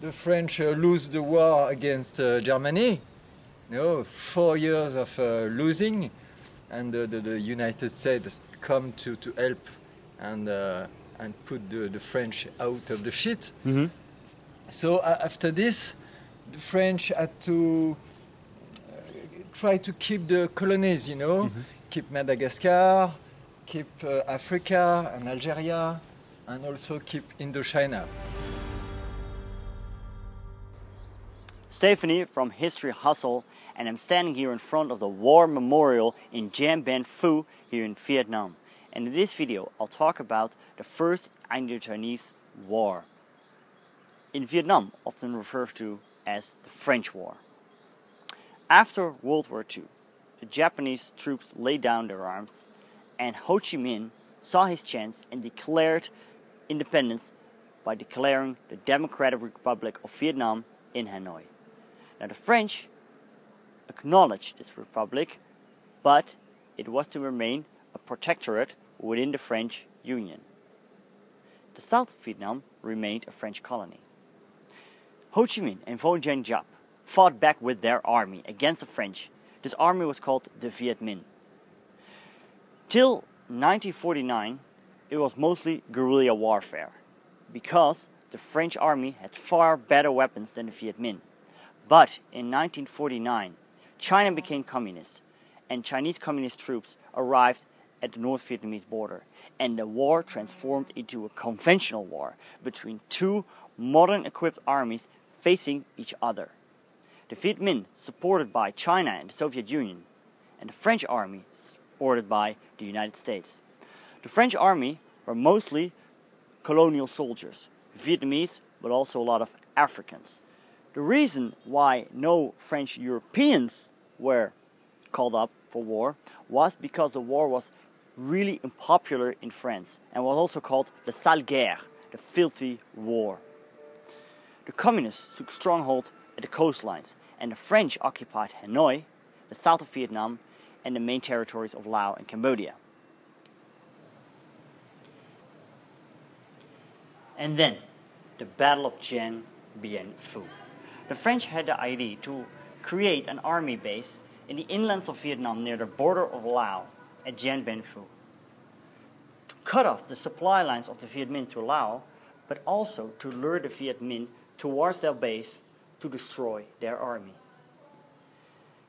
the French uh, lose the war against uh, Germany, you know, four years of uh, losing, and the, the, United States come to, to help and uh, and put the, the French out of the shit. Mm -hmm. So after this, the French had to try to keep the colonies, you know, mm -hmm. keep Madagascar, keep uh, Africa and Algeria, and also keep Indochina. Stephanie from History Hustle, and I'm standing here in front of the War Memorial in Dien Bien Phu here in Vietnam. And in this video, I'll talk about the First Indo-Chinese War. In Vietnam, often referred to as the French War. After World War II, the Japanese troops laid down their arms and Ho Chi Minh saw his chance and declared independence by declaring the Democratic Republic of Vietnam in Hanoi. Now the French acknowledged this republic, but it was to remain a protectorate within the French Union. The south Vietnam remained a French colony. Ho Chi Minh and Vo Nguyen Giap fought back with their army against the French. This army was called the Viet Minh. Till 1949, it was mostly guerrilla warfare, because the French army had far better weapons than the Viet Minh. But in 1949, China became communist, and Chinese communist troops arrived at the North Vietnamese border, and the war transformed into a conventional war between two modern equipped armies facing each other the Viet Minh supported by China and the Soviet Union, and the French army supported by the United States. The French army were mostly colonial soldiers, Vietnamese, but also a lot of Africans. The reason why no French Europeans were called up for war was because the war was really unpopular in France and was also called the sale guerre, the filthy war. The communists took stronghold at the coastlines and the French occupied Hanoi, the south of Vietnam, and the main territories of Laos and Cambodia. And then, the Battle of Dien Bien Phu. The French had the idea to create an army base in the inlands of Vietnam near the border of Laos at Dien Bien Phu. To cut off the supply lines of the Viet Minh to Laos, but also to lure the Viet Minh towards their base to destroy their army.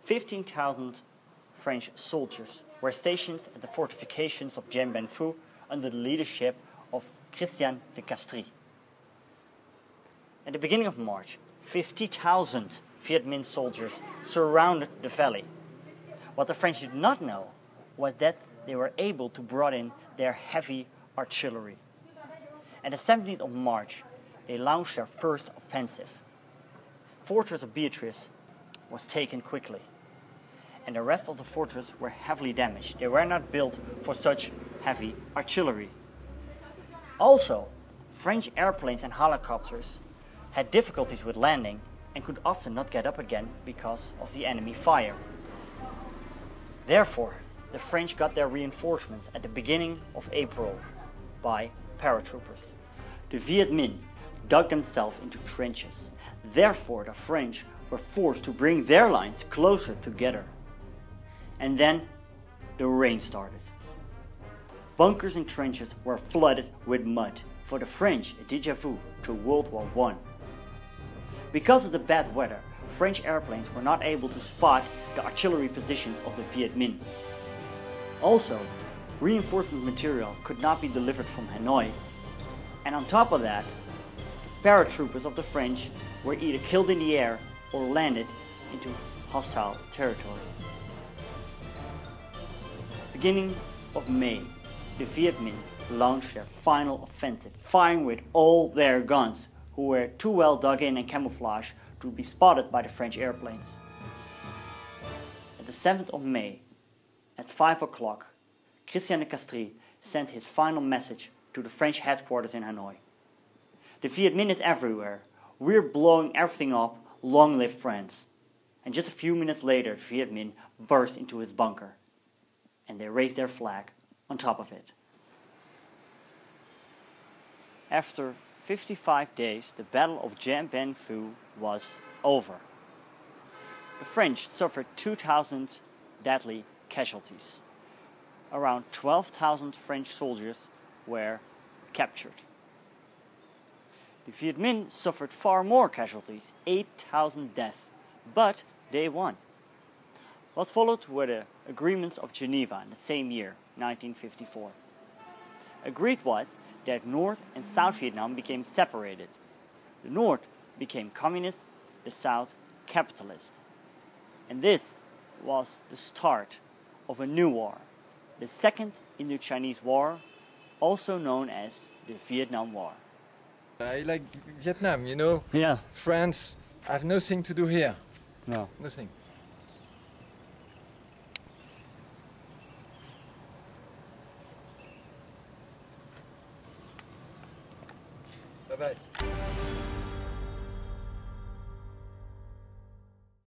15,000 French soldiers were stationed at the fortifications of Dien Bien Phu under the leadership of Christian de Castries. At the beginning of March, 50,000 Viet Minh soldiers surrounded the valley. What the French did not know was that they were able to brought in their heavy artillery. At the 17th of March, they launched their first offensive fortress of Beatrice was taken quickly, and the rest of the fortress were heavily damaged. They were not built for such heavy artillery. Also, French airplanes and helicopters had difficulties with landing and could often not get up again because of the enemy fire. Therefore, the French got their reinforcements at the beginning of April by paratroopers. The Viet Minh dug themselves into trenches Therefore, the French were forced to bring their lines closer together. And then the rain started. Bunkers and trenches were flooded with mud. For the French, a deja vu to World War I. Because of the bad weather, French airplanes were not able to spot the artillery positions of the Viet Minh. Also, reinforcement material could not be delivered from Hanoi. And on top of that, paratroopers of the French were either killed in the air or landed into hostile territory. Beginning of May, the Viet Minh launched their final offensive, firing with all their guns, who were too well dug in and camouflaged to be spotted by the French airplanes. At the 7th of May, at 5 o'clock, Christian de Castries sent his final message to the French headquarters in Hanoi. The Viet Minh is everywhere, we're blowing everything up. Long live France. And just a few minutes later, Viet Minh burst into his bunker. And they raised their flag on top of it. After 55 days, the Battle of Bien Phu was over. The French suffered 2,000 deadly casualties. Around 12,000 French soldiers were captured. The Viet Minh suffered far more casualties, 8,000 deaths, but they won. What followed were the Agreements of Geneva in the same year, 1954. Agreed was that North and South Vietnam became separated. The North became communist, the South capitalist. And this was the start of a new war, the Second Indo-Chinese War, also known as the Vietnam War. I like Vietnam, you know. Yeah. France, I have nothing to do here. No. Nothing. bye.